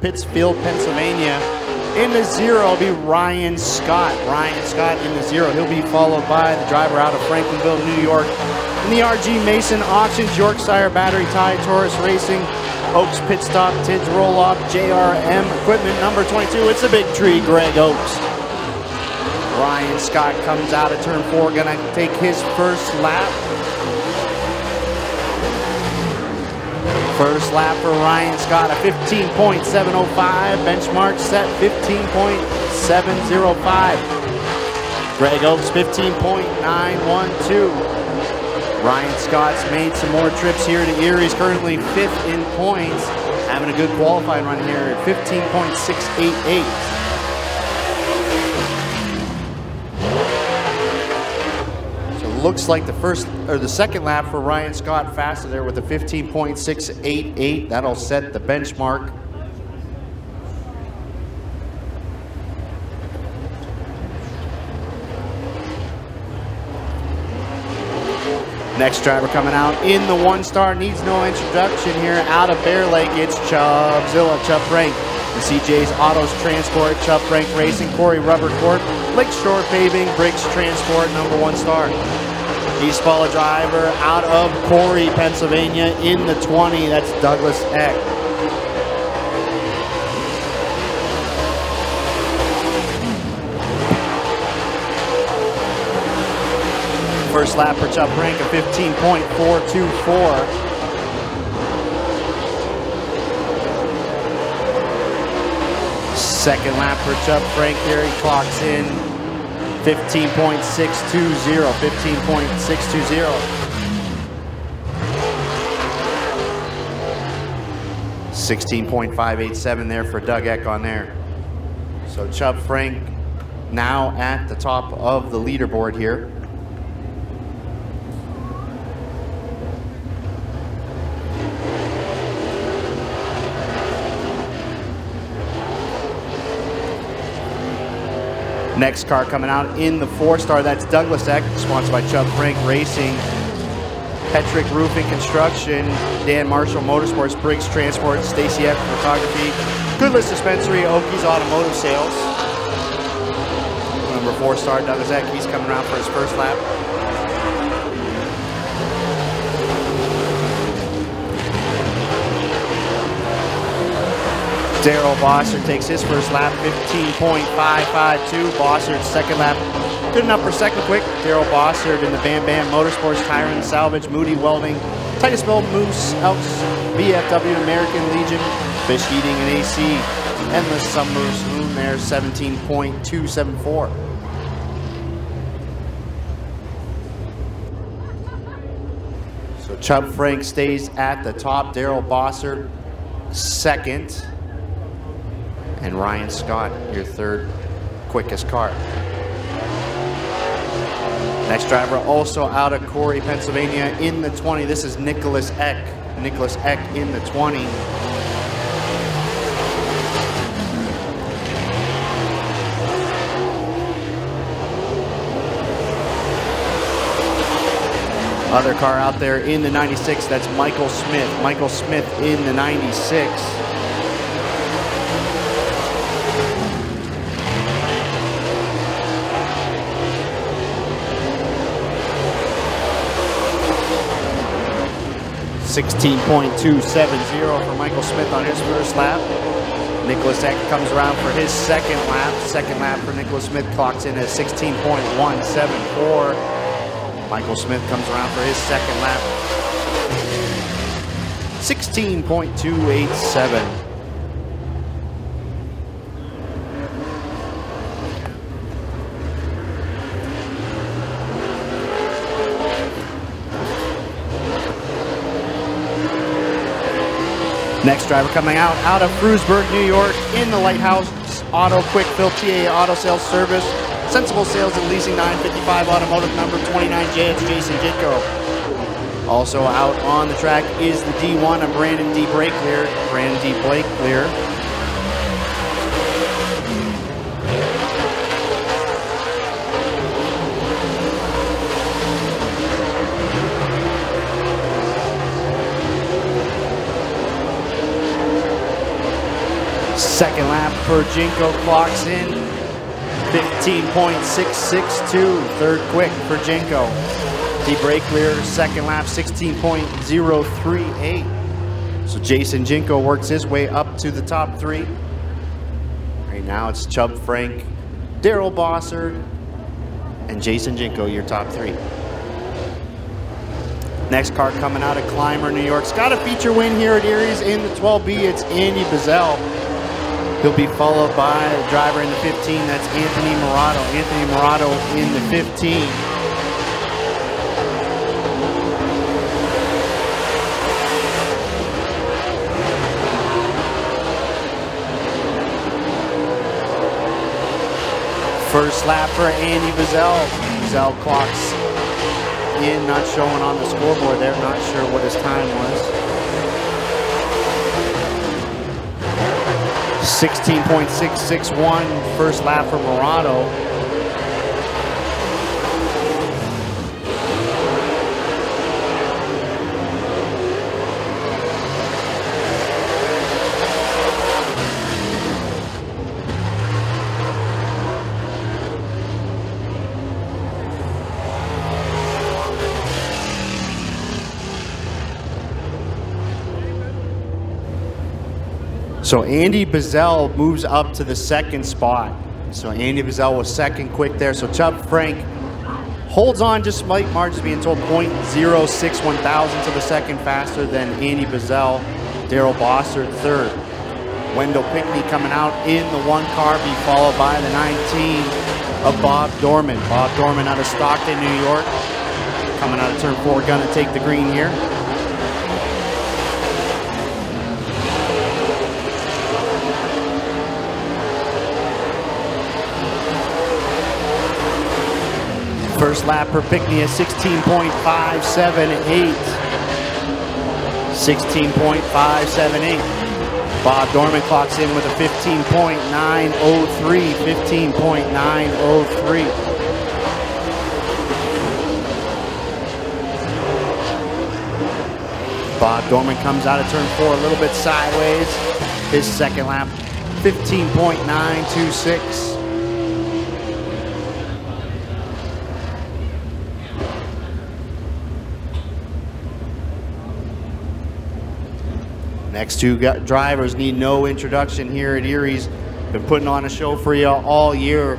Pittsfield, Pennsylvania. In the zero will be Ryan Scott. Ryan Scott in the zero. He'll be followed by the driver out of Franklinville, New York. In the RG Mason Auctions, Yorkshire Battery Tie, Taurus Racing, Oaks Pit Stop, Tids Roll Off, JRM Equipment number 22. It's a big tree, Greg Oaks. Ryan Scott comes out of turn four, gonna take his first lap. First lap for Ryan Scott, a 15.705. Benchmark set 15.705. Greg Oaks 15.912. Ryan Scott's made some more trips here to Erie. He's currently fifth in points, having a good qualifying run here at 15.688. looks like the first or the second lap for Ryan Scott faster there with a 15.688. That'll set the benchmark. Next driver coming out in the one star needs no introduction here. Out of Bear Lake, it's Chubbzilla, Chub Frank. The CJ's Autos Transport, Chub Frank Racing, Corry Rubber Corp, Lakeshore Paving, Briggs Transport, number one star. East follow driver out of Corry, Pennsylvania in the 20. That's Douglas Eck. First lap for Chub Frank of 15.424. Second lap for Chub Frank here. He clocks in 15.620, 15.620. 16.587 there for Doug Eck on there. So Chub Frank now at the top of the leaderboard here. Next car coming out in the four star, that's Douglas Eck, sponsored by Chub Frank Racing, Petrick Roofing Construction, Dan Marshall Motorsports, Briggs Transport, Stacy F Photography, Goodlist Dispensary, Okies Automotive Sales. Number four star, Douglas Eck, he's coming around for his first lap. Daryl Bossert takes his first lap, 15.552. Bossert second lap, good enough for second quick. Daryl Bossert in the Bam Bam Motorsports, Tyron Salvage, Moody Welding, Titusville Moose, Elks, VFW, American Legion, Fish Heating and AC, Endless Summer Saloon there, 17.274. So Chub Frank stays at the top. Daryl Bossert second and Ryan Scott, your third quickest car. Next driver also out of Corry, Pennsylvania in the 20. This is Nicholas Eck. Nicholas Eck in the 20. Other car out there in the 96, that's Michael Smith. Michael Smith in the 96. Sixteen point two seven zero for Michael Smith on his first lap. Nicholas Eck comes around for his second lap. Second lap for Nicholas Smith clocks in at 16.174. Michael Smith comes around for his second lap. 16.287. Next driver coming out, out of Frewsburg, New York, in the Lighthouse Auto Quick Fill TA Auto Sales Service. Sensible Sales and Leasing 955 Automotive number 29J. It's Jason Jitko. Also out on the track is the D1 of Brandon D. Brake Blakelear. Brandon D. Blakelear. Second lap for Jinko clocks in 15.662. Third quick for Jinko. D. Brakeler, second lap 16.038. So Jason Jinko works his way up to the top three. Right now it's Chub Frank, Daryl Bossert, and Jason Jinko, your top three. Next car coming out of Clymer, New York. It's got a feature win here at Eriez in the 12B. It's Andy Bazell. He'll be followed by a driver in the 15. That's Anthony Murato. Anthony Murato in the 15. First lap for Andy Bazell. Bazell clocks in, not showing on the scoreboard there. Not sure what his time was. 16.661 first lap for Murato. So Andy Bazell moves up to the second spot. So Andy Bazell was second quick there. So Chub Frank holds on just slight margins being told 0.06 one thousand to the second faster than Andy Bazell. Daryl Bossert third. Wendell Pickney coming out in the one car, be followed by the 19 of Bob Dorman. Bob Dorman out of Stockton, New York. Coming out of turn four, gonna take the green here. First lap at 16.578. 16.578. Bob Dorman clocks in with a 15.903. 15.903. Bob Dorman comes out of turn four a little bit sideways. His second lap, 15.926. Next two drivers need no introduction here at Eriez. Been putting on a show for you all year.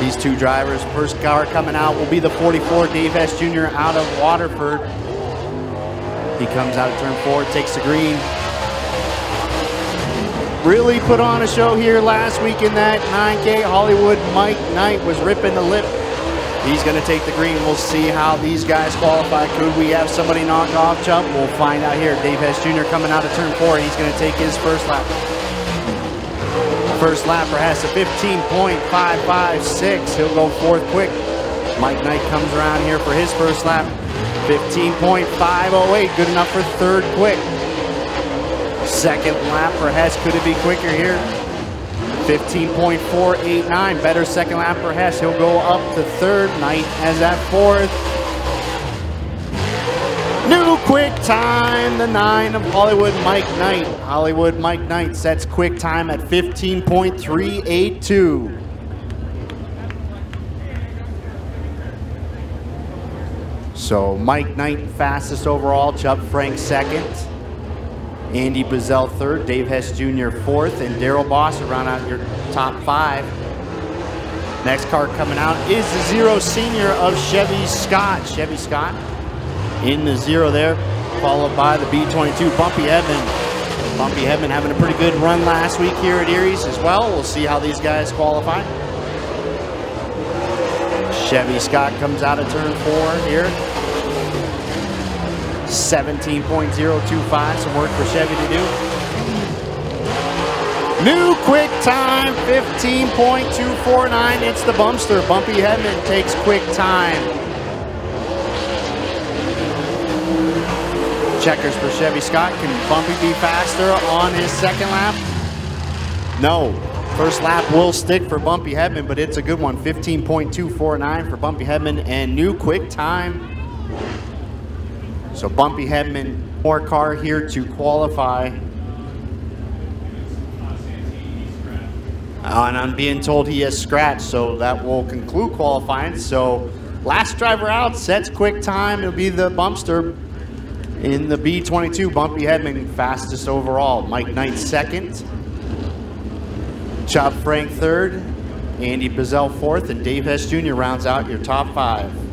These two drivers, first car coming out will be the 44 Dave Hess Jr. out of Waterford. He comes out of turn four, takes the green. Really put on a show here last week in that 9K. Hollywood Mike Knight was ripping the lip He's going to take the green. We'll see how these guys qualify. Could we have somebody knock off Chub? We'll find out here. Dave Hess Jr. coming out of turn four. He's going to take his first lap. First lapper has a 15.556. He'll go fourth quick. Mike Knight comes around here for his first lap. 15.508. Good enough for third quick. Second lap for Hess. Could it be quicker here? 15.489. Better second lap for Hess. He'll go up to third. Knight as that fourth. New quick time, the nine of Hollywood Mike Knight. Hollywood Mike Knight sets quick time at 15.382. So Mike Knight fastest overall, Chub Frank second. Andy Bazell third, Dave Hess Jr. fourth, and Daryl Boss round out your top five. Next car coming out is the Zero Senior of Chevy Scott. Chevy Scott in the zero there, followed by the B22 Bumpy Hedman. Bumpy Hedman having a pretty good run last week here at Eriez as well. We'll see how these guys qualify. Chevy Scott comes out of turn four here. 17.025, some work for Chevy to do. New quick time, 15.249. It's the Bumpster. Bumpy Hedman takes quick time. Checkers for Chevy Scott. Can Bumpy be faster on his second lap? No. First lap will stick for Bumpy Hedman, but it's a good one. 15.249 for Bumpy Hedman and new quick time so Bumpy Hedman, more car here to qualify. Uh, and I'm being told he has scratched, so that will conclude qualifying. So last driver out sets quick time. It'll be the Bumpster in the B22. Bumpy Hedman fastest overall. Mike Knight second. Chop Frank third. Andy Bazell fourth. And Dave Hess Jr. rounds out your top five.